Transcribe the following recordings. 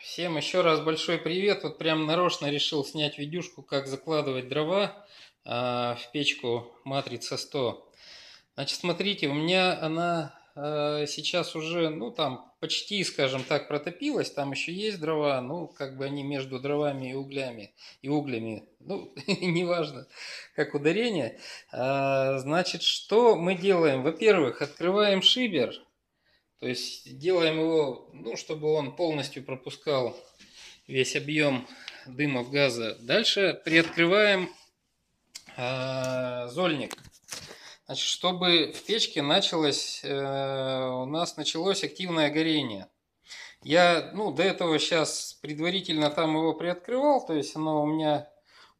Всем еще раз большой привет. Вот прям нарочно решил снять видюшку, как закладывать дрова а, в печку матрица 100. Значит, смотрите, у меня она а, сейчас уже, ну там почти, скажем так, протопилась. Там еще есть дрова, ну как бы они между дровами и углями, и углями. Ну, неважно, как ударение. А, значит, что мы делаем? Во-первых, открываем шибер. То есть делаем его, ну, чтобы он полностью пропускал весь объем дымов газа. Дальше приоткрываем э, зольник. Значит, чтобы в печке началось, э, у нас началось активное горение. Я, ну, до этого сейчас предварительно там его приоткрывал, то есть оно у меня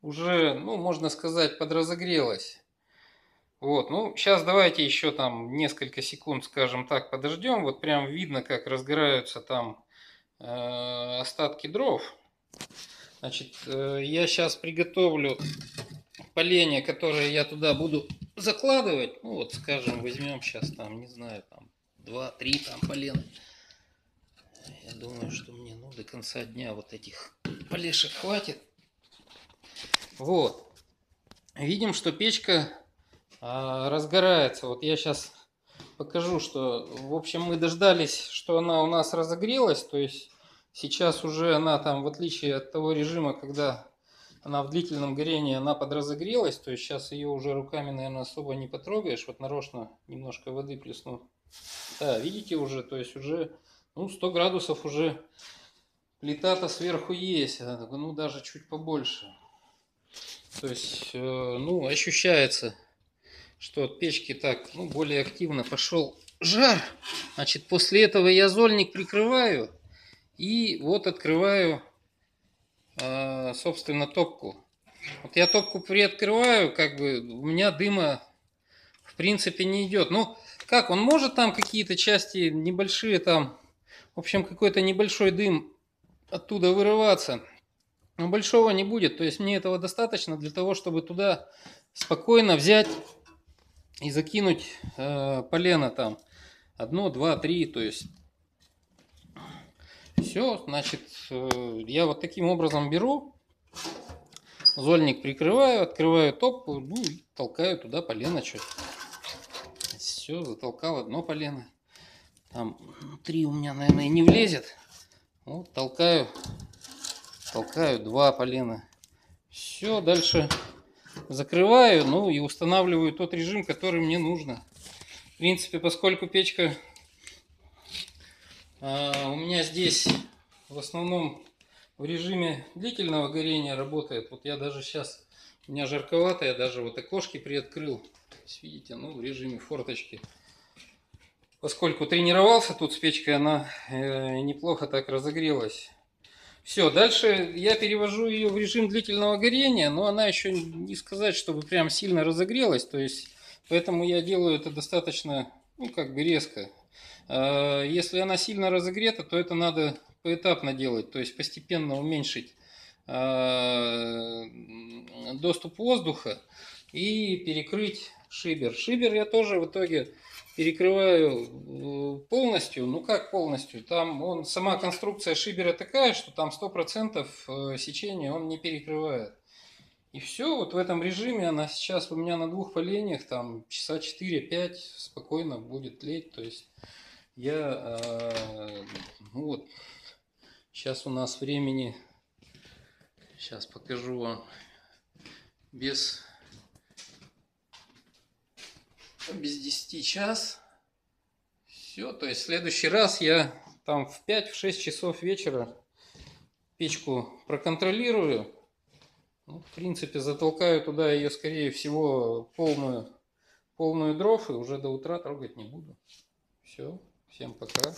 уже, ну, можно сказать, подразогрелось. Вот, ну, сейчас давайте еще там несколько секунд, скажем так, подождем. Вот прям видно, как разгораются там э, остатки дров. Значит, э, я сейчас приготовлю поленья, которые я туда буду закладывать. Ну, вот, скажем, возьмем сейчас там, не знаю, там, 2-3 там полена. Я думаю, что мне, ну, до конца дня вот этих полешек хватит. Вот. Видим, что печка разгорается. Вот я сейчас покажу, что, в общем, мы дождались, что она у нас разогрелась. То есть сейчас уже она там, в отличие от того режима, когда она в длительном горении, она подразогрелась. То есть сейчас ее уже руками, наверное, особо не потрогаешь. Вот нарочно немножко воды плесну. Да, видите уже, то есть уже ну, 100 градусов уже плита-то сверху есть. Ну, даже чуть побольше. То есть, э, ну, ощущается что от печки так, ну, более активно пошел жар. Значит, после этого я зольник прикрываю и вот открываю, э, собственно, топку. Вот я топку приоткрываю, как бы у меня дыма в принципе не идет. Ну, как, он может там какие-то части небольшие там, в общем, какой-то небольшой дым оттуда вырываться. Но большого не будет. То есть мне этого достаточно для того, чтобы туда спокойно взять и закинуть э, полено там одно, два, три, то есть все, значит, э, я вот таким образом беру, зольник прикрываю, открываю топку, ну и толкаю туда полено чуть. Все, затолкал одно полено. Там три у меня, наверное, не влезет. Вот, толкаю, толкаю два полена. Все, дальше закрываю, ну и устанавливаю тот режим, который мне нужно. В принципе, поскольку печка а, у меня здесь в основном в режиме длительного горения работает. Вот я даже сейчас, у меня жарковато, я даже вот окошки приоткрыл. Видите, ну в режиме форточки. Поскольку тренировался тут с печкой, она э, неплохо так разогрелась. Все, дальше я перевожу ее в режим длительного горения, но она еще не сказать, чтобы прям сильно разогрелась, то есть поэтому я делаю это достаточно, ну как бы резко. А, если она сильно разогрета, то это надо поэтапно делать, то есть постепенно уменьшить а, доступ воздуха и перекрыть шибер. Шибер я тоже в итоге перекрываю э, полностью. Ну как полностью? Там он, сама конструкция шибера такая, что там 100% э, сечения он не перекрывает. И все, вот в этом режиме она сейчас у меня на двух поленьях, там часа 4-5 спокойно будет леть. То есть я, э, ну вот, сейчас у нас времени, сейчас покажу вам, без без 10 час. Все, то есть в следующий раз я там в 5-6 часов вечера печку проконтролирую. Ну, в принципе, затолкаю туда ее, скорее всего, полную, полную дров и уже до утра трогать не буду. Все, всем пока.